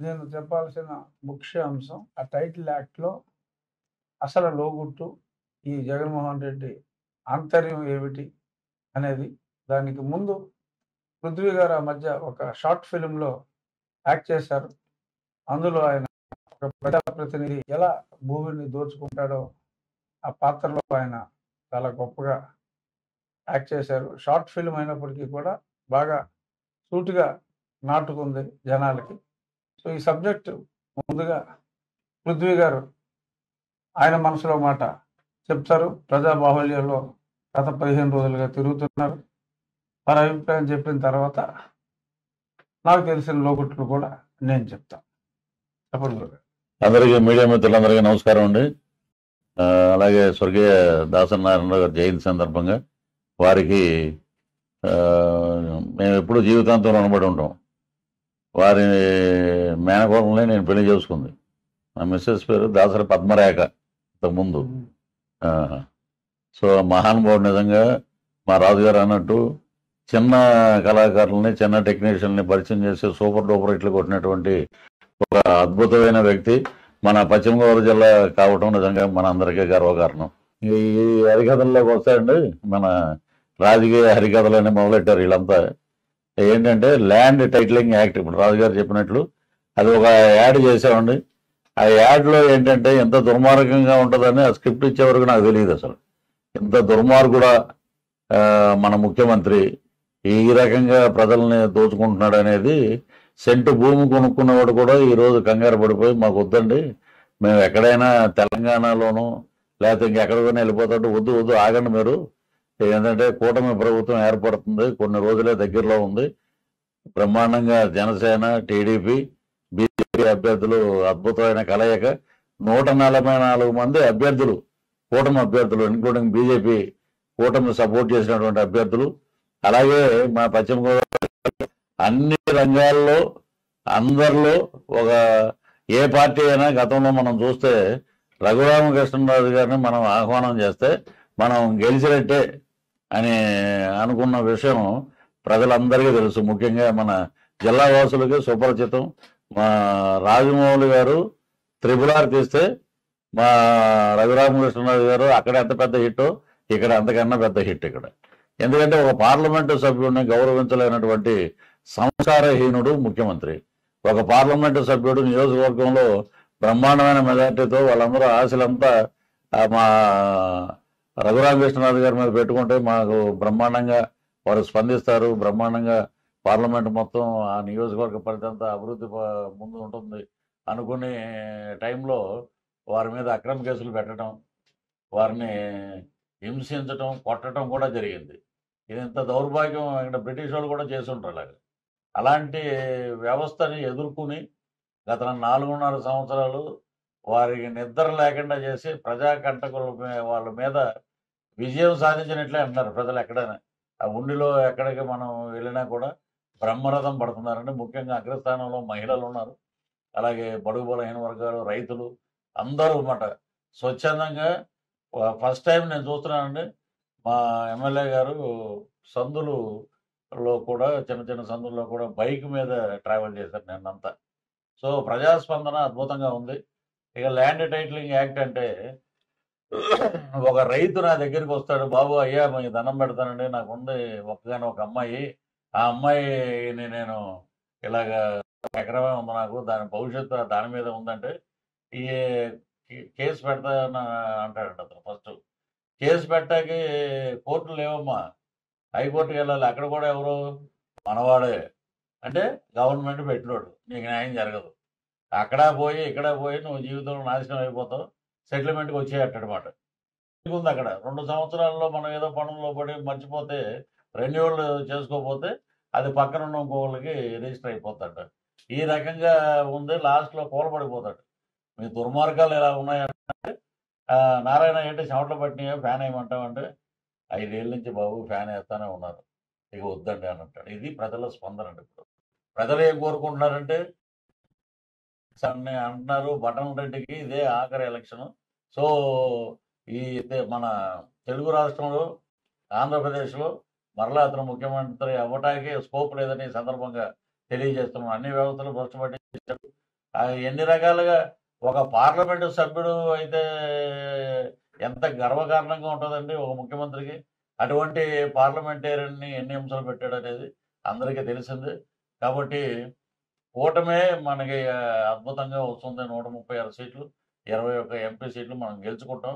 నేను చెప్పాల్సిన ముఖ్య అంశం ఆ టైటిల్ యాక్ట్లో అసలు లోగుట్టు ఈ జగన్మోహన్ రెడ్డి ఆంతర్యం ఏమిటి అనేది. దానికి ముందు పృథ్వీ గారు ఆ మధ్య ఒక షార్ట్ ఫిలింలో యాక్ట్ చేశారు. అందులో ఆయన ఒక ప్రజాప్రతినిధి ఎలా భూమిని దోచుకుంటాడో ఆ పాత్రలో ఆయన చాలా గొప్పగా యాక్ట్ చేశారు. షార్ట్ ఫిల్మ్ అయినప్పటికీ కూడా బాగా సూటుగా నాటుకుంది జనాలకి. సో ఈ సబ్జెక్ట్ ముందుగా పృథ్వీ గారు ఆయన మనసులో మాట చెప్తారు. ప్రజా బాహుల్యంలో గత పదిహేను రోజులుగా తిరుగుతున్నారు. వారి అభిప్రాయం చెప్పిన తర్వాత నాకు తెలిసిన లోకుట్లు కూడా నేను చెప్తాను చెప్పండి అందరికీ మీడియా మిత్రులందరికీ నమస్కారం అండి. అలాగే స్వర్గీయ దాసనారాయణరావు గారి జయంతి సందర్భంగా వారికి మేము ఎప్పుడూ జీవితాంతం రుణపడి ఉంటాం. వారి మేనకోడల్ని నేను పెళ్ళి చేసుకుంది. మా మిస్సెస్ పేరు దాసరి పద్మరేఖ ఇంతకుముందు. సో మహానుభావుడు నిజంగా మా రాజుగారు అన్నట్టు చిన్న కళాకారుల్ని చిన్న టెక్నీషియన్ని పరిచయం చేసి సూపర్ డూపర్ ఇట్లు కొట్టినటువంటి ఒక అద్భుతమైన వ్యక్తి. మన పశ్చిమ గోదావరి జిల్లా కావటం నిజంగా మన అందరికీ గర్వకారణం. ఈ ఈ హరికథల్లోకి వస్తాయండి మన రాజకీయ హరికథలని మొదలెట్టారు వీళ్ళంతా. ఏంటంటే ల్యాండ్ టైటిలింగ్ యాక్ట్ ఇప్పుడు రాజుగారు చెప్పినట్లు అది ఒక యాడ్ చేసామండి ఆ యాడ్లో ఏంటంటే ఎంత దుర్మార్గంగా ఉంటుందని ఆ స్క్రిప్ట్ ఇచ్చే వరకు నాకు తెలియదు అసలు. ఎంత దుర్మార్గుడా మన ముఖ్యమంత్రి ఈ రకంగా ప్రజల్ని దోచుకుంటున్నాడు అనేది సెంటు భూమి కొనుక్కున్నవాడు కూడా ఈరోజు కంగారు పడిపోయి మాకు వద్దండి మేము ఎక్కడైనా తెలంగాణలోనూ లేకపోతే ఇంకెక్కడికైనా వెళ్ళిపోతాడు వద్దు వద్దు ఆగండి మీరు. ఏంటంటే కూటమి ప్రభుత్వం ఏర్పడుతుంది కొన్ని రోజులే దగ్గరలో ఉంది. బ్రహ్మాండంగా జనసేన టీడీపీ బీజేపీ అభ్యర్థులు అద్భుతమైన కలయిక. నూట నలభై నాలుగు మంది అభ్యర్థులు కూటమి అభ్యర్థులు ఇంక్లూడింగ్ బీజేపీ కూటమి సపోర్ట్ చేసినటువంటి అభ్యర్థులు. అలాగే మా పశ్చిమ గోదావరి అన్ని రంగాల్లో అందరిలో ఒక ఏ పార్టీ అయినా గతంలో మనం చూస్తే రఘురామకృష్ణరాజు గారిని మనం ఆహ్వానం చేస్తే మనం గెలిచినట్టే అని అనుకున్న విషయం ప్రజలందరికీ తెలుసు. ముఖ్యంగా మన జిల్లా వాసులకి సుపరిచితం. మా రాజమౌళి గారు త్రిపులార్ తీస్తే మా రఘురామకృష్ణరాజు గారు అక్కడ ఎంత పెద్ద హిట్ ఇక్కడ అంతకన్నా పెద్ద హిట్ ఇక్కడ. ఎందుకంటే ఒక పార్లమెంటు సభ్యుడిని గౌరవించలేనటువంటి సంస్కారహీనుడు ముఖ్యమంత్రి. ఒక పార్లమెంటు సభ్యుడు నియోజకవర్గంలో బ్రహ్మాండమైన మెజార్టీతో వాళ్ళందరూ ఆశలంతా మా రఘురామకృష్ణరాజు గారి మీద పెట్టుకుంటే మాకు బ్రహ్మాండంగా వారు స్పందిస్తారు బ్రహ్మాండంగా పార్లమెంట్ మొత్తం ఆ నియోజకవర్గ పరిధి అంతా అభివృద్ధి ముందు ఉంటుంది అనుకునే టైంలో వారి మీద అక్రమ కేసులు పెట్టడం వారిని హింసించడం కొట్టడం కూడా జరిగింది. ఇది ఇంత దౌర్భాగ్యం ఇక్కడ బ్రిటిష్ వాళ్ళు కూడా చేసి ఉంటారు అలాగా. అలాంటి వ్యవస్థని ఎదుర్కొని గత నాలుగున్నర సంవత్సరాలు వారికి నిద్ర లేకుండా చేసి ప్రజా కంటకుల వాళ్ళ మీద విజయం సాధించినట్లే అంటున్నారు ప్రజలు ఎక్కడైనా. ఆ ఉండిలో ఎక్కడికి మనం వెళ్ళినా కూడా బ్రహ్మరథం పడుతున్నారంటే ముఖ్యంగా అగ్రస్థానంలో మహిళలు ఉన్నారు. అలాగే బడుగు బలహీన వర్గాలు రైతులు అందరూ అన్నమాట. స్వచ్ఛందంగా ఫస్ట్ టైం నేను చూస్తున్నానండి మా ఎమ్మెల్యే గారు సందులు లో కూడా చిన్న చిన్న సందుల్లో కూడా బైక్ మీద ట్రావెల్ చేశారు నిన్నంతా. సో ప్రజాస్పందన అద్భుతంగా ఉంది. ఇక ల్యాండ్ టైటిలింగ్ యాక్ట్ అంటే ఒక రైతు నా దగ్గరికి వస్తాడు బాబు అయ్యా మీకు దండం పెడతానండి నాకు ఉంది ఒక్కగానే ఒక అమ్మాయి ఆ అమ్మాయిని నేను ఇలాగ ఎకరమే ఉంది నాకు. దాని భవిష్యత్తు దాని మీద ఉందంటే ఈ కేసు పెడతాన అంటాడంట అతను ఫస్ట్. కేసు పెట్టాకి కోర్టులు లేవమ్మా. హైకోర్టుకి వెళ్ళాలి. అక్కడ కూడా ఎవరు మనవాడే. అంటే గవర్నమెంట్ పెట్టినోడు. నీకు న్యాయం జరగదు. అక్కడ పోయి ఇక్కడ పోయి నువ్వు జీవితంలో నాశనం అయిపోతావు. సెటిల్మెంట్కి వచ్చేయట్టమాట ఉంది అక్కడ. రెండు సంవత్సరాల్లో మనం ఏదో పనుల్లో పడి మర్చిపోతే రెన్యువల్ చేసుకోకపోతే అది పక్కన ఉన్న ఇంకోళ్ళకి రిజిస్టర్ అయిపోతాడు ఈ రకంగా ఉంది లాస్ట్లో కూలబడిపోతాడు. మీ దుర్మార్గాలు ఎలా ఉన్నాయంటే నారాయణ ఏంటి చెమటలు పట్టినాయో? ఫ్యాన్ వేయమంటామంటే ఐదేళ్ళ నుంచి బాబు ఫ్యాన్ వేస్తానే ఉన్నారు. ఇక వద్దండి అని అంటాడు. ఇది ప్రజల స్పందన అండి ఇప్పుడు. ప్రజలు ఏం కోరుకుంటున్నారంటే అన్ని అంటున్నారు బటన్ రెడ్డికి ఇదే ఆఖరి ఎలక్షన్. సో ఈ మన తెలుగు రాష్ట్రంలో ఆంధ్రప్రదేశ్లో మరలా అతను ముఖ్యమంత్రి అవ్వటానికి స్కోప్ లేదని సందర్భంగా తెలియజేస్తున్నాం. అన్ని వ్యవస్థలు భ్రష్టు ఎన్ని రకాలుగా ఒక పార్లమెంటు సభ్యుడు అయితే ఎంత గర్వకారణంగా ఉంటుందండి ఒక ముఖ్యమంత్రికి? అటువంటి పార్లమెంటేరియన్ని ఎన్ని అంశాలు పెట్టాడు అనేది అందరికీ తెలిసింది. కాబట్టి కూటమే మనకి అద్భుతంగా వస్తుంది. నూట ముప్పై ఆరు సీట్లు ఇరవై ఒక్క ఎంపీ సీట్లు మనం గెలుచుకుంటాం.